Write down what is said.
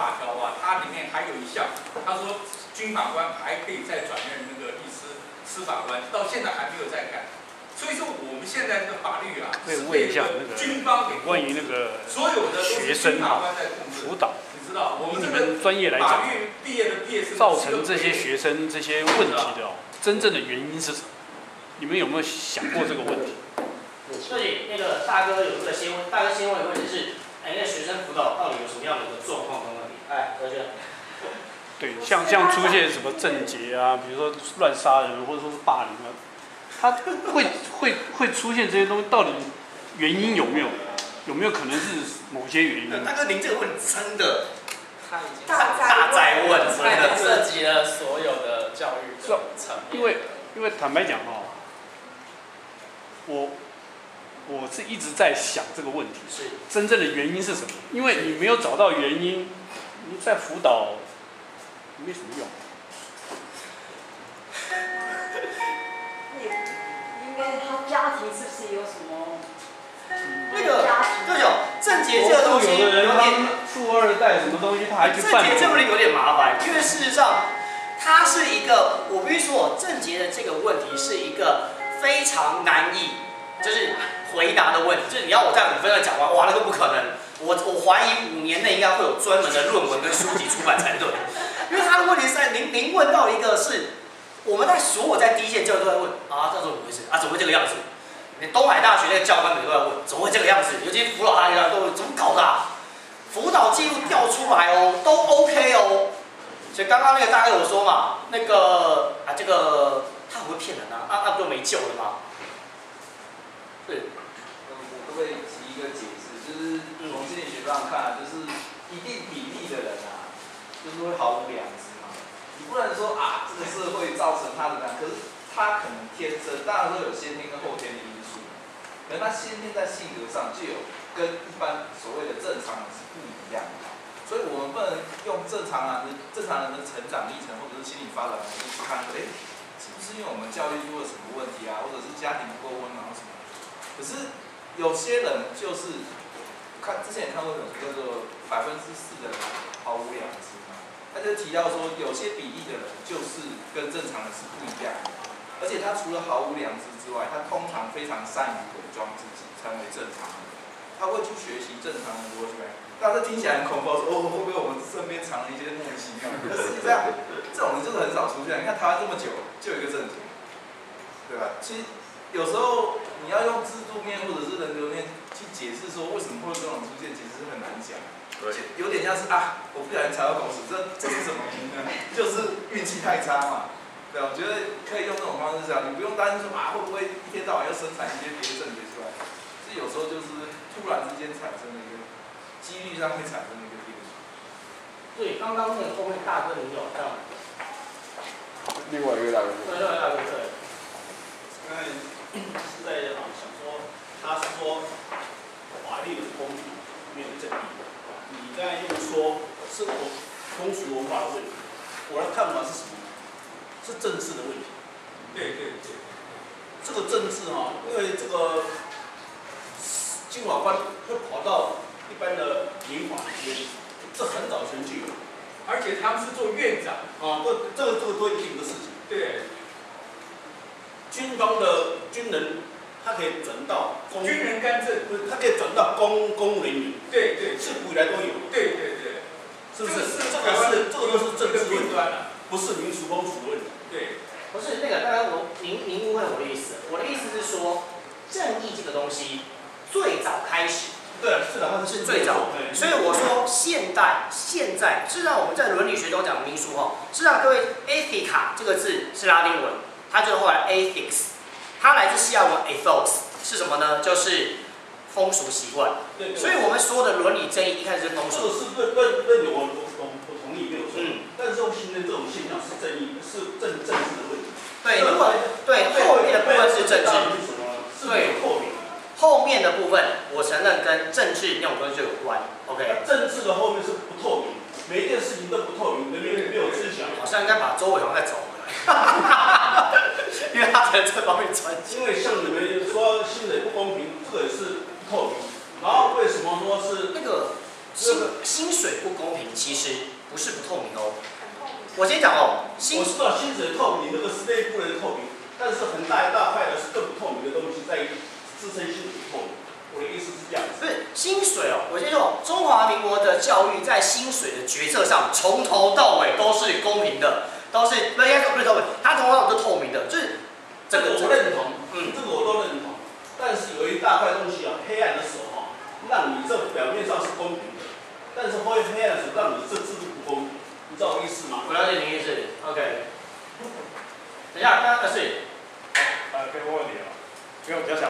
法条啊，它里面还有一项，他说军法官还可以再转任那个律师、司法官，到现在还没有再改。所以说我们现在这个法律啊，可以问一下那个军方给关于那个所有的学生啊军法官在辅导，你知道，我们你这个们专业来法讲，律毕业的毕业生造成这些学生这些问题的哦，真正的原因是什么？你们有没有想过这个问题？这里那个大哥有这个先问，大哥先问的问题是，哎，那学生辅导到底有什么样的一个状况？哎，何学，对，像像出现什么症结啊，比如说乱杀人，或者说是霸凌啊，他会会会出现这些东西，到底原因有没有？有没有可能是某些原因？大哥您这个问真的他已经大大在问，真的涉及了所有的教育的层面。因为因为坦白讲哦，我我是一直在想这个问题，是真正的原因是什么？因为你没有找到原因，你在辅导没什么用。应该他家庭是不是有什么？那个家庭舅舅，郑杰这个东西有的人有点富二代什么东西，他还去郑办杰这个问题有点麻烦，因为事实上，他是一个，我必须说，郑杰的这个问题是一个非常难以就是回答的问题，就是你要我在五分钟讲完，哇，那个不可能。我我怀疑五年内应该会有专门的论文跟书籍出版才对，因为他的问题是在您您问到一个是我们在所有在第一线教育都在问啊，这怎么回事啊？怎么会这个样子？连东海大学那个教官们都在问，怎么会这个样子？尤其辅导大学都怎么搞的、辅导记录调出来哦，都 OK 哦。所以刚刚那个大哥有说嘛，那个啊，这个他很会骗人啊，啊啊不就没救了吗？对，我可不可以提一个解？上看，就是一定比例的人啊，就是会毫无良知嘛。你不能说啊，这个社会造成他的这样，可是他可能天生，当然说有先天跟后天的因素，可能他先天在性格上就有跟一般所谓的正常人是不一样的。所以我们不能用正常人的正常人的成长历程或者是心理发展模式去看，哎，是不是因为我们教育出了什么问题啊，或者是家庭不够温暖什么？可是有些人就是看之前也看过一本书叫做《百分之四的人毫无良知》嘛，他就提到说有些比例的人就是跟正常人是不一样的，而且他除了毫无良知之外，他通常非常善于伪装自己成为正常人，他会去学习正常人的逻辑。大家听起来很恐怖，说哦会不会我们身边藏了一些莫名其妙？可是这样这种人就是很少出现。你看台湾这么久，就一个正经，对吧？其实有时候你要用制度面或者是人流面去解释说为什么会有这种出现，其实是很难讲。对，有点像是啊，我不小心踩到狗屎，这这是什么？就是运气太差嘛。对，我觉得可以用这种方式讲，你不用担心说啊会不会一天到晚要生产一些别的症结出来。是有时候就是突然之间产生的一个几率上会产生的一个变数。对，刚刚那个后面大哥你有这样，另外一个大哥，对对对才是在啊想说，他是说法律的不公平没有正义，你刚才又说是我风俗文化的问题，我的看法是什么？是政治的问题。对对对，这个政治哈、因为这个金法官会跑到一般的民法里面，这很早前就有而且他们是做院长，啊，不这个这个都一定的事情。对，军方的军人，他可以转到公，军人干政，不是他可以转到公公务人员，对对。自古以来都有，对对对，是不是？这这个是这个都是政治问题，弊端了，不是民俗风俗问题。对，不是那个，大概我您您误会我的意思，我的意思是说，正义这个东西最早开始对，是的，他是最早，对所以我说现代现在，事实上我们在伦理学中讲民俗哈，事实上各位 ethica 这个字是拉丁文，它就是后来 ethics，它来自西亚文 ethos 是什么呢？就是风俗习惯。对，所以我们说的伦理正义一开始是风俗，这个是认认认有我我我我同意没有错，嗯，但是形成这种现象是正义，是政政治的问题。对，如果对后面的部分是政治，对后面。后面的部分我承认跟政治那种东西就有关，OK。那政治的后面是不透明，每一件事情都不透明，人民没有知晓。好像应该把周伟航再找回来，因为他在这方面专精。因为像你们说薪水不公平，这个也是不透明。然后为什么说是那个薪薪水不公平，其实不是不透明哦。我先讲哦，薪我知道薪水透明，那个是内部人透明，但是很大一大块的是更不透明的东西在支撑薪水透明。我的意思是这样子。不是薪水哦，我先说，中华民国的教育在薪水的决策上，从头到尾都是公平的，都是不应该说不是透明，它从头到尾都透明的，就是这个我认同，嗯这个我都认同。但是有一大块东西啊，黑暗的手哈，让你这表面上是公平的，但是后黑暗的手让你这制度不公平，你知道我意思吗？我了解你意思，OK。等一下，刚刚是。啊，可以问问你啊，因为我比较想。